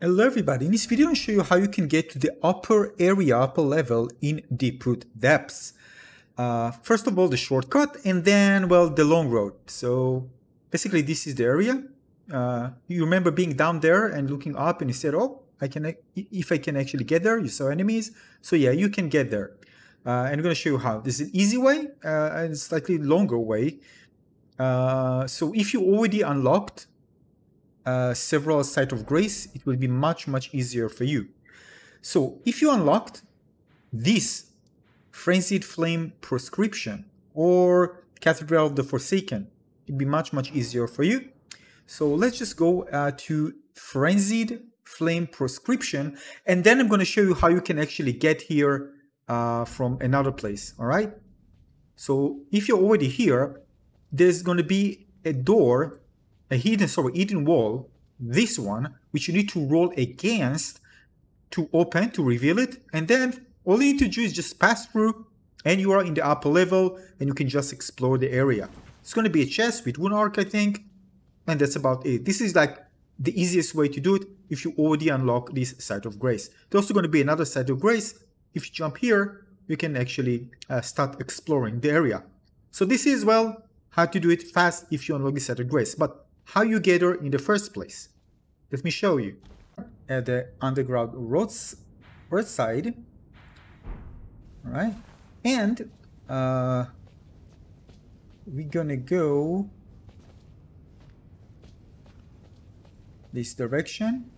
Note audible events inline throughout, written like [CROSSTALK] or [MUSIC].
Hello everybody, in this video I'll show you how you can get to the upper area, upper level in Deeproot Depths. Uh, first of all the shortcut and then, well, the long road. So basically this is the area. Uh, you remember being down there and looking up and you said, oh, I can, if I can actually get there, you saw enemies. So yeah, you can get there. Uh, and I'm going to show you how. This is an easy way uh, and slightly longer way. Uh, so if you already unlocked uh, several site of grace, it will be much, much easier for you. So if you unlocked this frenzied flame proscription or cathedral of the forsaken, it'd be much, much easier for you. So let's just go uh, to frenzied flame proscription and then I'm going to show you how you can actually get here uh, from another place. All right. So if you're already here, there's going to be a door, a hidden, sorry, hidden wall, this one, which you need to roll against to open, to reveal it. And then all you need to do is just pass through and you are in the upper level and you can just explore the area. It's going to be a chest with one arc, I think. And that's about it. This is like the easiest way to do it if you already unlock this site of grace. There's also going to be another site of grace if you jump here, you can actually uh, start exploring the area. So this is, well, how to do it fast if you unlock the site of grace. But how you get there in the first place? Let me show you. At the underground roads, roadside, all right? And uh, we're gonna go this direction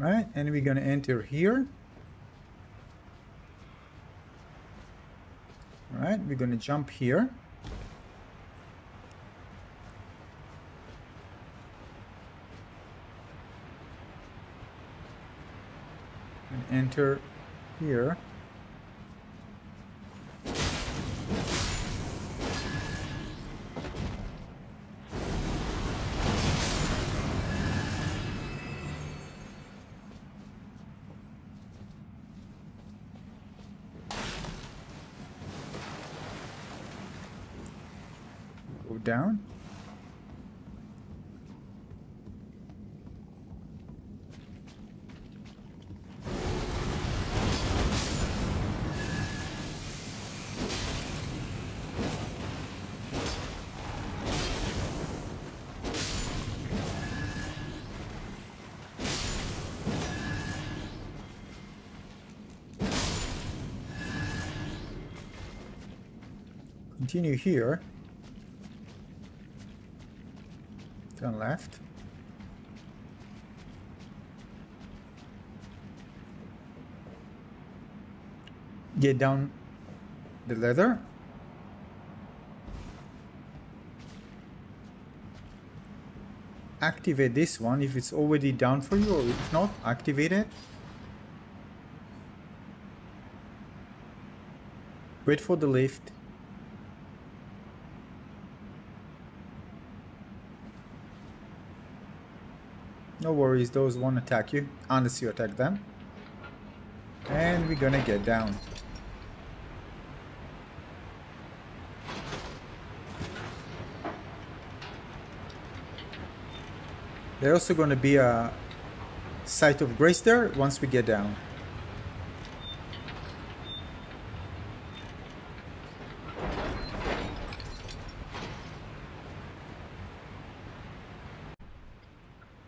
right? And we're going to enter here. All right we're going to jump here. And enter here go down. Continue here. Turn left. Get down the ladder. Activate this one if it's already down for you or if not, activate it. Wait for the lift. No worries, those won't attack you unless you attack them. And we're gonna get down. There's also gonna be a site of grace there once we get down.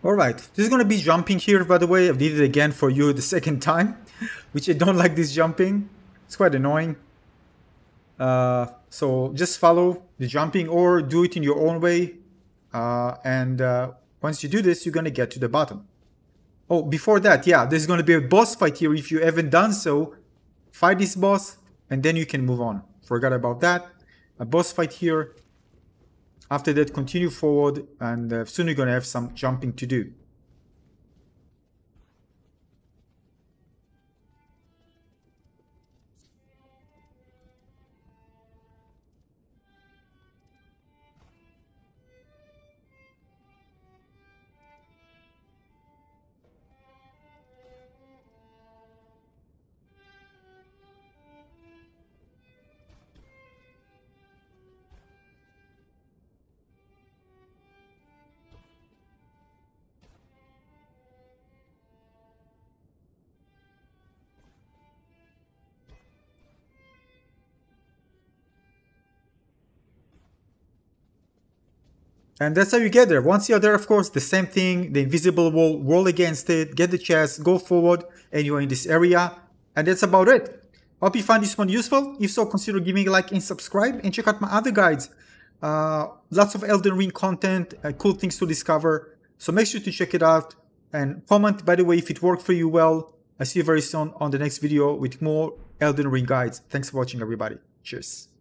Alright, this is to be jumping here, by the way. I did it again for you the second time, [LAUGHS] which I don't like this jumping. It's quite annoying. Uh, so just follow the jumping or do it in your own way. Uh, and uh, once you do this, you're to get to the bottom. Oh, before that, yeah, there's to be a boss fight here. If you haven't done so, fight this boss and then you can move on. Forgot about that. A boss fight here after that, continue forward and uh, soon you're going to have some jumping to do. And that's how you get there. Once you're there, of course, the same thing, the invisible wall, roll against it, get the chest, go forward, and you're in this area. And that's about it. Hope you find this one useful. If so, consider giving a like and subscribe and check out my other guides. Uh, lots of Elden Ring content, uh, cool things to discover. So make sure to check it out and comment, by the way, if it worked for you well. I'll see you very soon on the next video with more Elden Ring guides. Thanks for watching, everybody. Cheers.